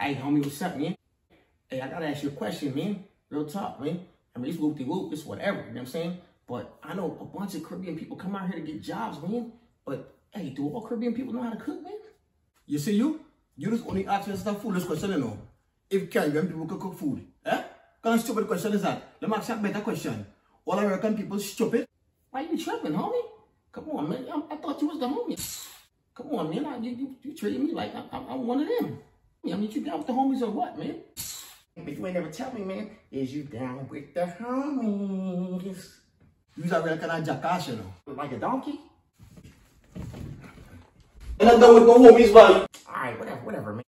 Hey, homie, what's up, man? Hey, I gotta ask you a question, man. Real talk, man. I mean, it's whoop de whoop, it's whatever, you know what I'm saying? But I know a bunch of Caribbean people come out here to get jobs, man. But hey, do all Caribbean people know how to cook, man? You see you? You just only ask yourself foolish question, you know. If Caribbean people could cook food, eh? Kind of stupid question is that? Let me ask you a better question. All American people stupid? Why you tripping, homie? Come on, man. I, I thought you was the homie. Come on, man. I, you, you, you treating me like I, I, I'm one of them. I mean, you down with the homies or what, man? But you ain't never tell me, man. Is you down with the homies? You's a real kind of jackass, you. Like a donkey? And I'm done with no homies, buddy. Alright, whatever, whatever, man.